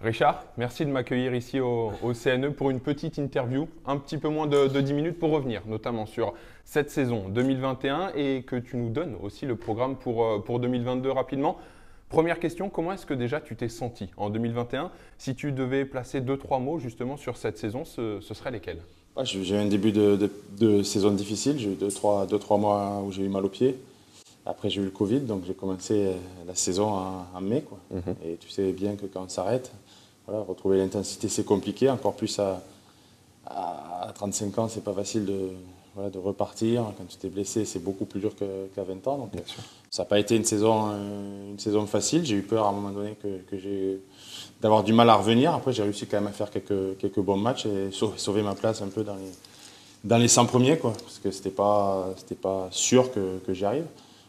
Richard, merci de m'accueillir ici au, CNE pour une petite interview, un petit peu moins de, 10 minutes pour revenir notamment sur cette saison 2021 et que tu nous donnes aussi le programme pour, euh, pour 2022 rapidement. Première question, comment est-ce que déjà tu t'es senti en 2021 Si tu devais placer deux, trois mots justement sur cette saison, ce, ce serait lesquels? J'ai eu un début de, saison difficile, j'ai eu deux trois, deux, trois mois où j'ai eu mal aux pieds. Après, j'ai eu le Covid, donc j'ai commencé la saison en, mai. Quoi. Mhm. Et tu sais bien que quand on s'arrête, voilà, retrouver l'intensité, c'est compliqué. Encore plus à, à 35 ans, c'est pas facile de, voilà, de repartir. Quand tu t'es blessé, c'est beaucoup plus dur qu'à 20 ans. Donc, ça n'a pas été une saison, euh, une saison facile. J'ai eu peur à un moment donné que, que j'ai d'avoir du mal à revenir. Après, j'ai réussi quand même à faire quelques, quelques bons matchs et sauver, ma place un peu dans les, dans les 100 premiers, quoi, parce que ce n'était pas, pas sûr que, que j'y arrive.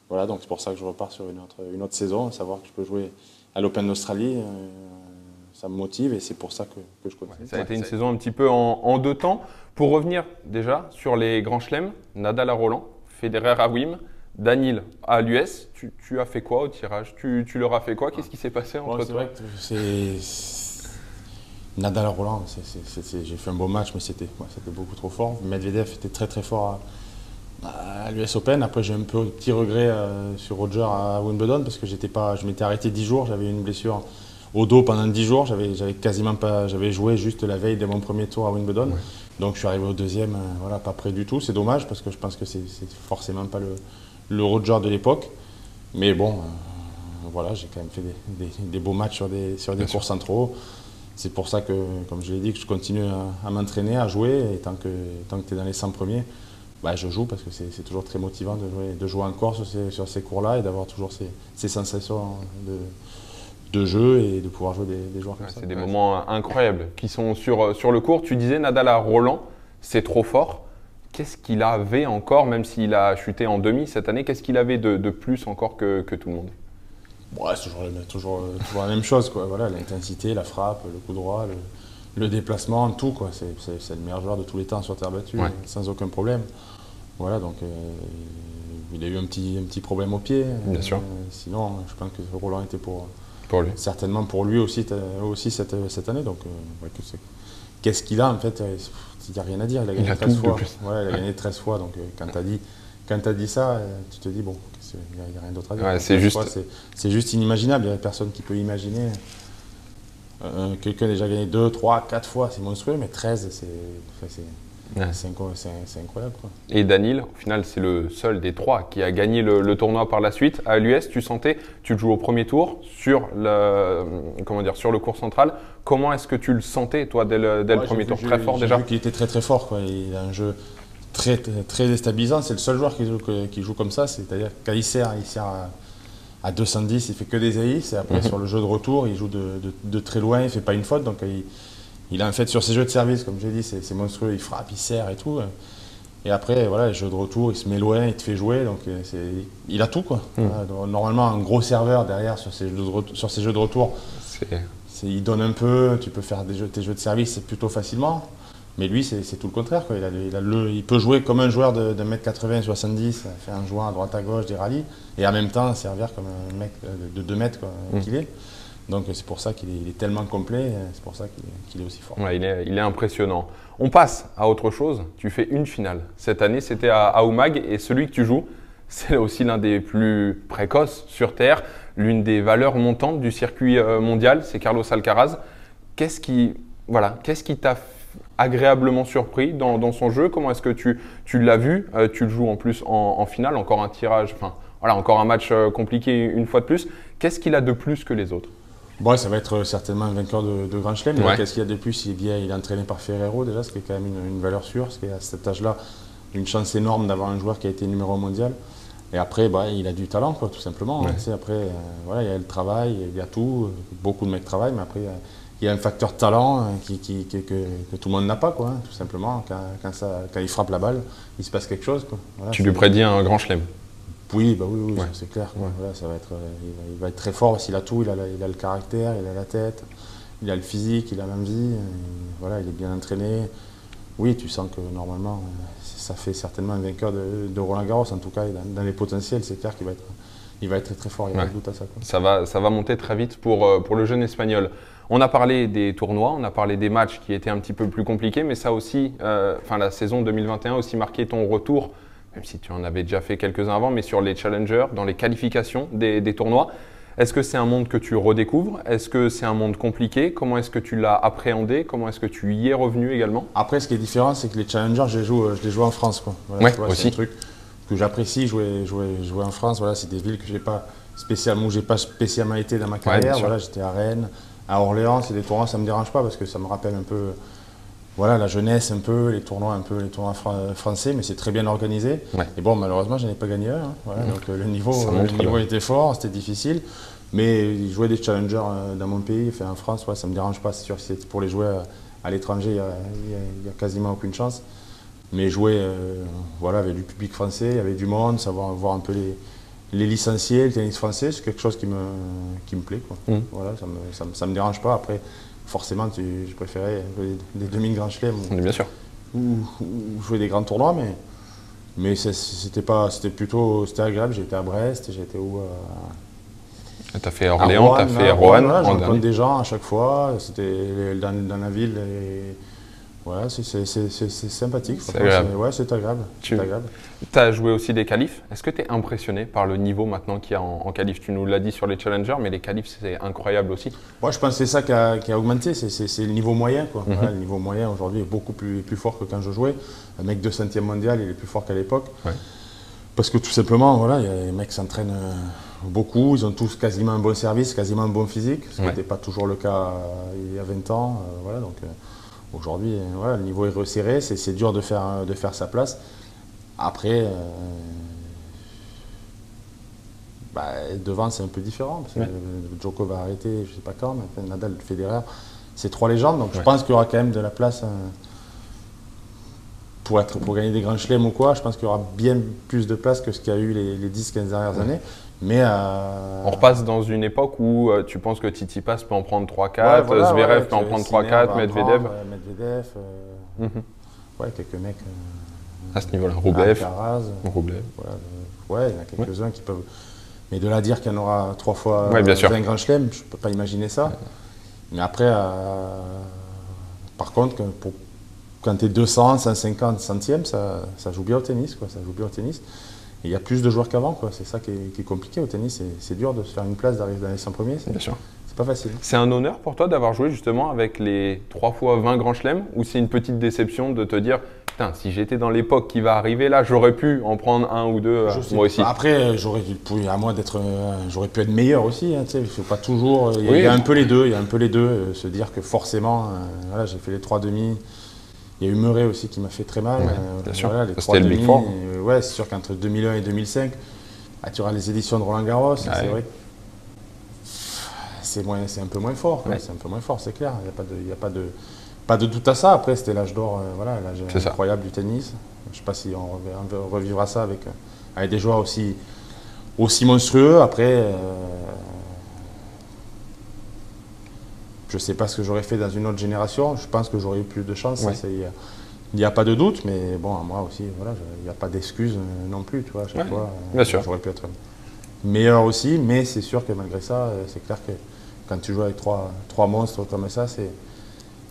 Voilà, donc c'est pour ça que je repars sur une autre, une autre saison, savoir que je peux jouer à l'Open d'Australie. Euh, ça me motive et c'est pour ça que, je continue. ça a été une saison un petit peu en, deux temps. Pour revenir déjà sur les grands chelems, Nadal à Roland, Federer à Wim, Daniel à l'US, tu, as fait quoi au tirage? Tu, leur as fait quoi? Qu'est-ce qui s'est passé entre toi? C'est Nadal à Roland, j'ai fait un beau match, mais c'était beaucoup trop fort. Medvedev était très très fort à, l'US Open. Après, j'ai un peu petit regret euh, sur Roger à Wimbledon parce que pas, je m'étais arrêté 10 jours, j'avais une blessure au dos pendant 10 jours. J'avais, quasiment pas, j'avais joué juste la veille de mon premier tour à Wimbledon. Donc je suis arrivé au deuxième, euh, voilà, pas près du tout. C'est dommage parce que je pense que c'est, forcément pas le, le Roger de l'époque. Mais bon, euh, voilà, j'ai quand même fait des, beaux matchs sur des, sur des cours centraux. C'est pour ça que, comme je l'ai dit, que je continue à, m'entraîner, à jouer. Et tant que, tant que tu es dans les 100 premiers, bah, je joue parce que c'est, toujours très motivant de jouer, de jouer encore sur ces, sur ces cours-là et d'avoir toujours ces, ces sensations de, de jeu et de pouvoir jouer des, joueurs comme ça. C'est des moments incroyables qui sont sur, euh, sur le court. Tu disais Nadal à Roland, c'est trop fort. Qu'est-ce qu'il avait encore, même s'il a chuté en demi cette année, qu'est-ce qu'il avait de, de, plus encore que, que, tout le monde? C'est toujours, toujours, toujours, la même chose. Quoi. Voilà, l'intensité, la frappe, le coup droit, le, le déplacement, tout. Quoi. C'est, c'est, le meilleur joueur de tous les temps sur terre battue, sans aucun problème. Voilà, donc euh, il a eu un petit, un petit problème au pied. Bien sûr. Euh, sinon, je pense que Roland était pour, Certainement pour lui aussi, aussi cette, cette année. Donc, euh, qu'est-ce qu'il a en fait Il n'y a rien à dire. Il a gagné 13 fois. Ouais, il a gagné 13 fois. Donc, quand tu as dit, quand as dit ça, tu te dis, bon, il n'y a, rien d'autre à dire. c'est juste... c'est juste inimaginable. Il n'y a personne qui peut imaginer. Quelqu'un a déjà gagné 2, 3, 4 fois, c'est monstrueux, mais 13, c'est c'est incroyable. Et Daniel, au final, c'est le seul des trois qui a gagné le, tournoi par la suite. À l'US, tu sentais, tu joues au premier tour sur le, comment dire, sur le cours central. Comment est-ce que tu le sentais, toi, dès le, premier tour Très fort déjà qu'il était très très fort. Quoi. Il a un jeu très, très déstabilisant. C'est le seul joueur qui joue, qui joue comme ça. C'est-à-dire quand il sert, il sert à, 210, il fait que des aïs. Et après, mhm. sur le jeu de retour, il joue de, de, très loin, il fait pas une faute. Donc il, il a en fait sur ses jeux de service, comme j'ai dit, c'est monstrueux, il frappe, il serre et tout. Et après, voilà, les jeux de retour, il se met loin, il te fait jouer, donc euh, il a tout quoi. Hmm. normalement, un gros serveur derrière sur ses jeux de, retour, sur jeux de retour, il donne un peu, tu peux faire des jeux, tes jeux de service plutôt facilement. Mais lui, c'est tout le contraire. Quoi. Il, il, peut jouer comme un joueur de, 1m80, 70, faire un joueur à droite à gauche, des rallyes, et en même temps servir comme un mec de 2 mètres hmm. qu'il est. Donc c'est pour ça qu'il est, tellement complet, c'est pour ça qu'il est, aussi fort. il, est, impressionnant. On passe à autre chose. Tu fais une finale. Cette année, c'était à, à et celui que tu joues, c'est aussi l'un des plus précoces sur Terre, l'une des valeurs montantes du circuit euh, mondial, c'est Carlos Alcaraz. Qu'est-ce qui voilà, qu'est-ce qui t'a agréablement surpris dans, son jeu Comment est-ce que tu, l'as vu? Euh, Tu le joues en plus en, finale, encore un tirage, enfin voilà, encore un match euh, compliqué une fois de plus. Qu'est-ce qu'il a de plus que les autres? Bon, ça va être certainement un vainqueur de, Grand Chelem. Qu'est-ce qu'il y a de plus il est, bien, il est entraîné par Ferrero déjà, ce qui est quand même une, valeur sûre, ce qui est à cet âge-là une chance énorme d'avoir un joueur qui a été numéro mondial. Et après, bah, il a du talent, quoi, tout simplement. après, euh, voilà, il y a le travail, il y a tout. Beaucoup de mecs travaillent, mais après, il y a un facteur talent euh, qui, que, tout le monde n'a pas, quoi, hein, tout simplement. Quand, ça, quand, il frappe la balle, il se passe quelque chose. Quoi. tu lui prédis un grand chelem oui, bah oui, oui c'est clair. ça va être, euh, il, va, être très fort s'il a tout. Il a, il a, le caractère, il a la tête, il a le physique, il a l'envie. Voilà, il est bien entraîné. Oui, tu sens que normalement, ça fait certainement un vainqueur de, Roland Garros. En tout cas, dans, les potentiels, c'est clair qu'il va être, il va être très, très fort. Il a doute à ça. Ça, va, ça va monter très vite pour, euh, pour le jeune espagnol. On a parlé des tournois, on a parlé des matchs qui étaient un petit peu plus compliqués, mais ça aussi, euh, enfin la saison 2021 a aussi marqué ton retour, même si tu en avais déjà fait quelques-uns avant, mais sur les challengers, dans les qualifications des, des tournois. Est-ce que c'est un monde que tu redécouvres? Est-ce que c'est un monde compliqué? Comment est-ce que tu l'as appréhendé? Comment est-ce que tu y es revenu également? Après, ce qui est différent, c'est que les challengers, je les joue, je les joue en France. Quoi. Voilà, Ouais, vois, aussi. C'est un truc que j'apprécie, jouer, jouer, jouer en France. Voilà, c'est des villes que j'ai pas spécialement, où j'ai pas spécialement été dans ma carrière. voilà, j'étais à Rennes, à Orléans, c'est des tournois, ça me dérange pas parce que ça me rappelle un peu, voilà, la jeunesse un peu, les tournois un peu, les tournois fran- français, mais c'est très bien organisé. Ouais. Et bon, malheureusement, je n'ai pas gagné un. hein. Voilà, donc euh, le niveau, le niveau était fort, c'était difficile. Mais jouer des challengers euh, dans mon pays, enfin, en France, ouais, ça ne me dérange pas. C'est sûr que c'est pour les jouer euh, à l'étranger, il n'y a, quasiment aucune chance. Mais jouer euh, voilà, avec du public français, avait du monde, savoir voir un peu les, les licenciés, le tennis français, c'est quelque chose qui me, qui me plaît. Quoi. Voilà, ça ne me, ça me- ça me dérange pas. Après, forcément, tu- je préférais des demi-grands chelems ou, Bien sûr. ou, ou jouer des grands tournois, mais, c'était pas, c'était plutôt c'était agréable. J'étais à Brest, j'étais où à- Tu as fait Orléans, tu as fait là, Roanne voilà, en je rencontre des gens à chaque fois. C'était dans, dans la ville. et voilà, c'est sympathique. C'est agréable. Ouais, c'est agréable. Tu- agréable. As joué aussi des qualifs. Est-ce que tu es impressionné par le niveau maintenant qu'il y a en, en qualif? Tu nous l'as dit sur les challengers, mais les qualifs, c'est incroyable aussi. Moi, je pense que c'est ça qui a, qui a augmenté, c'est- le niveau moyen. Quoi. Mhm. Voilà, le niveau moyen aujourd'hui est beaucoup plus, plus fort que quand je jouais. Un mec de 5e mondial, il est plus fort qu'à l'époque. Ouais. Parce que tout simplement, voilà, il y a- les mecs s'entraînent euh, beaucoup, ils ont tous quasiment un bon service, quasiment un bon physique, ce qui Ouais. n'était pas toujours le cas euh, il y a 20 ans. euh, voilà, donc, euh, aujourd'hui, euh, voilà, le niveau est resserré, c'est dur de faire, euh, de faire sa place. Après, euh, bah, devant, c'est un peu différent. Parce que Ouais. Djoko va arrêter, je ne sais pas quand, mais Nadal, Federer, c'est trois légendes. Donc je pense qu'il y aura quand même de la place euh, pour, être, pour gagner des grands chelems ou quoi. Je pense qu'il y aura bien plus de place que ce qu'il y a eu les, les 10-15 dernières années. Mais euh, On repasse dans une époque où euh, tu penses que Titi Pass peut en prendre 3-4, ouais, voilà, Zverev ouais, peut en prendre Sinner 3-4, va en Medvedev. prendre, ouais, Medvedev, euh, Mhm. ouais, quelques mecs. euh, À ce niveau-là, Roublev. voilà, euh, ouais, il y en a quelques-uns qui peuvent. Mais de là à dire qu'il y en aura trois fois Ouais, bien sûr. 20 grands chelems, je ne peux pas imaginer ça. Mais après, euh, par contre, pour- quand tu es 200, 150 centièmes, ça, ça joue bien au tennis. Quoi, ça joue bien au tennis. Et il y a plus de joueurs qu'avant. quoi, C'est ça qui est, qui est compliqué au tennis. C'est- C'est dur de se faire une place, d'arriver dans les 100 premiers. C'est Bien sûr. c'est pas facile. C'est un honneur pour toi d'avoir joué justement avec les 3 fois 20 grands chelems ou c'est une petite déception de te dire putain si j'étais dans l'époque qui va arriver là j'aurais pu en prendre un ou deux euh, Je moi aussi. Après, euh, j'aurais pour- à moi d'être, euh, j'aurais pu être meilleur aussi. Hein, tu sais, c'est pas toujours. Il y, a- Oui. il y a un peu les deux. Il y a un peu les deux. euh, se dire que forcément, euh, voilà, j'ai fait les trois demi. Il y a eu Murray aussi qui m'a fait très mal. Ouais, euh, voilà, c'était le. Big Four. euh, ouais, c'est sûr qu'entre 2001 et 2005, ah, tu auras les éditions de Roland Garros. C'est vrai. C'est moins, c'est un peu moins fort. Ouais. C'est un peu moins fort, c'est clair. Il n'y a pas de, il y a pas de, pas de doute à ça. Après, c'était l'âge d'or, euh, voilà, l'âge ça. incroyable du tennis. Je ne sais pas si on, rev- on revivra ça avec, avec des joueurs aussi, aussi monstrueux. Après, euh, je ne sais pas ce que j'aurais fait dans une autre génération. Je pense que j'aurais eu plus de chance. Ouais. Il n'y a, pas de doute, mais bon, moi aussi, voilà, il n'y a pas d'excuse euh, non plus. Tu vois, à chaque Ouais, fois, euh, bien sûr. J'aurais pu être meilleur aussi, mais c'est sûr que malgré ça, euh, c'est clair que quand tu joues avec trois, trois monstres comme ça, c'est,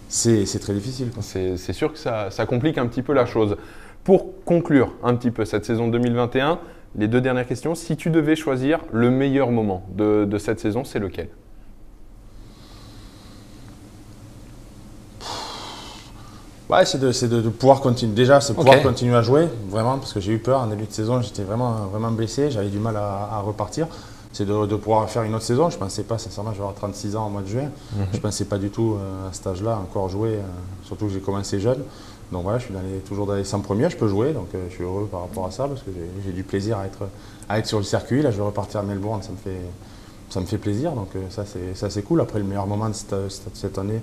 c'est, c'est très difficile. C'est c'est sûr que ça, ça complique un petit peu la chose. Pour conclure un petit peu cette saison 2021, les deux dernières questions, si tu devais choisir le meilleur moment de, de cette saison, c'est lequel? Ouais, c'est de, de, de pouvoir continuer. Déjà, c'est pouvoir continuer à jouer, vraiment, parce que j'ai eu peur en début de saison. J'étais vraiment, vraiment blessé, j'avais du mal à, à repartir. C'est de, de pouvoir faire une autre saison. Je ne pensais pas, sincèrement, je vais avoir 36 ans au mois de juin. Je ne pensais pas du tout euh, à cet âge-là encore jouer, euh, surtout que j'ai commencé jeune. Donc voilà, je suis dans les- toujours dans les 100 premiers, je peux jouer, donc euh, je suis heureux par rapport à ça, parce que j'ai- du plaisir à être, à être sur le circuit. Là, je vais repartir à Melbourne, ça me fait, ça me fait plaisir, donc ça, c'est, cool. Après, le meilleur moment de cette année,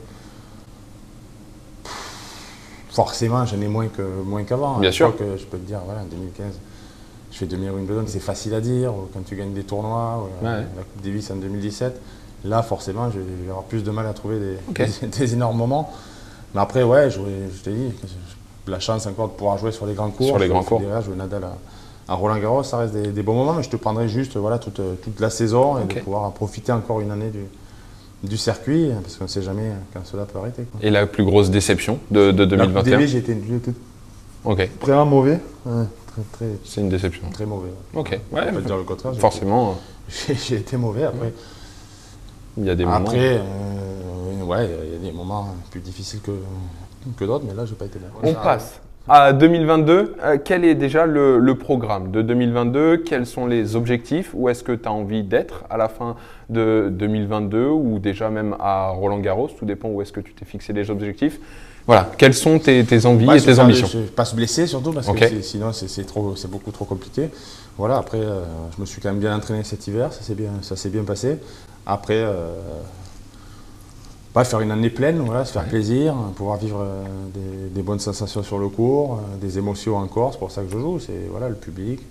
forcément, j'en ai moins, que, moins qu'avant. Bien À sûr. je peux te dire, voilà, en 2015, je fais demi-Wimbledon, c'est facile à dire, quand tu gagnes des tournois, ou, euh, Ouais. la Coupe Davis en 2017. Là, forcément, je vais, je avoir plus de mal à trouver des, Ok. des- des énormes moments. Mais après, ouais, jouer, je t'ai dit, la chance encore de pouvoir jouer sur les grands cours. Sur les grands cours. Federer, jouer Nadal à, à Roland Garros, ça reste des, des bons moments, mais je te prendrai juste voilà, toute, toute la saison et de pouvoir en profiter encore une année du, du circuit, parce qu'on ne sait jamais quand cela peut arrêter. Et la plus grosse déception de, de 2021 J'ai été Ok. vraiment mauvais. C'est une déception. Très mauvais. Ok, ouais. dire le contraire. Forcément. J'ai été mauvais après. Il y a des moments. Après, euh, ouais, il y a des moments plus difficiles que, que d'autres, mais là, je n'ai pas été bien. On passe à 2022. Euh, quel est déjà le, programme de 2022 Quels sont les objectifs? Où est-ce que tu as envie d'être à la fin de 2022 ou déjà même à Roland Garros Tout dépend où est-ce que tu t'es fixé les objectifs. Voilà, quelles sont tes, envies et tes ambitions? ne pas se blesser surtout parce que sinon c'est beaucoup trop compliqué. Voilà, après euh, je me suis quand même bien entraîné cet hiver, ça s'est bien, bien passé. Après, euh, faire une année pleine, voilà, se faire plaisir, pouvoir vivre euh, des, bonnes sensations sur le cours, des émotions encore, c'est pour ça que je joue, c'est voilà, le public.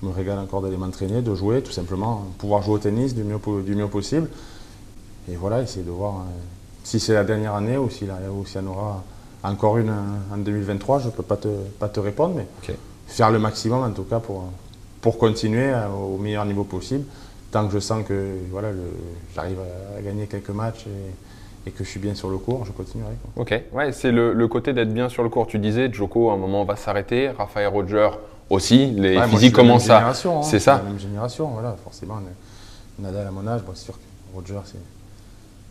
Je me régale encore d'aller m'entraîner, de jouer, tout simplement, pouvoir jouer au tennis du mieux, du mieux possible. Et voilà, essayer de voir si c'est la dernière année ou s'il y en aura encore une en 2023, je ne peux pas te, pas te répondre, mais faire le maximum en tout cas pour, pour continuer au meilleur niveau possible. Tant que je sens que voilà, j'arrive à gagner quelques matchs et, que je suis bien sur le cours, je continuerai. Ok, ouais, c'est le, côté d'être bien sur le cours. Tu disais, Joko, à un moment va s'arrêter, Raphaël Roger aussi, les physiques commencent à. Hein, c'est ça. La même génération, voilà, forcément. Nadal à mon âge, c'est sûr que Roger,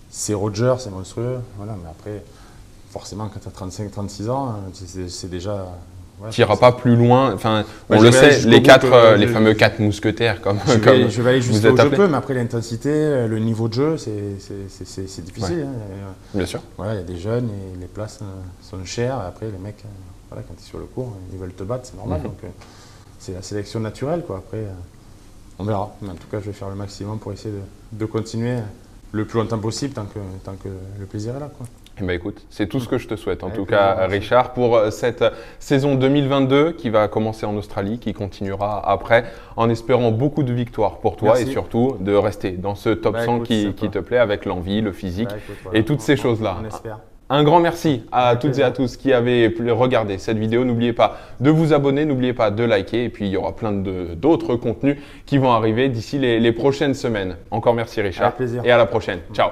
c'est Roger, c'est monstrueux, voilà, mais après forcément, quand tu as 35-36 ans, c'est déjà. Tu n'iras pas plus loin. Enfin, on le sait, les, quatre, euh, les fameux quatre mousquetaires, comme, je vais, je vais aller jusqu'où je peux, mais après l'intensité, euh, le niveau de jeu, c'est difficile. Hein. Bien sûr. Voilà, il y a des jeunes et les places sont chères. Après, les mecs, voilà, quand tu es sur le cours, ils veulent te battre, c'est normal. Mhm. Donc, c'est la sélection naturelle. Quoi. Après, on verra. Mais en tout cas, je vais faire le maximum pour essayer de, de continuer le plus longtemps possible tant que, tant que le plaisir est là. Quoi. Eh ben écoute, c'est tout ce que je te souhaite en tout cas, Richard, pour euh, cette saison 2022 qui va commencer en Australie, qui continuera après, en espérant beaucoup de victoires pour toi et surtout de rester dans ce top 100 bah, qui, te plaît avec l'envie, le physique bah, et toutes ces choses-là. Un grand merci à toutes et à tous qui avaient regardé cette vidéo. N'oubliez pas de vous abonner, n'oubliez pas de liker et puis il y aura plein d'autres contenus qui vont arriver d'ici les, les, prochaines semaines. Encore merci Richard et à la prochaine. Ciao